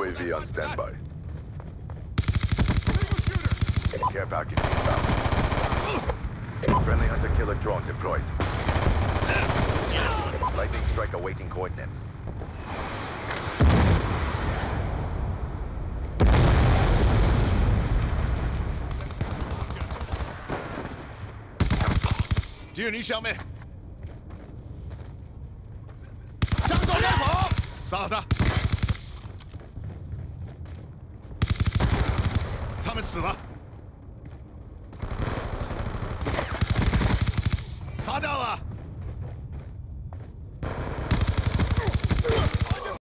UAV on standby. Care package inbound. Friendly hunter-killer drone deployed. Lightning strike awaiting coordinates. “只有你小妹，向左边跑，杀了他！ 他们死了，杀掉了。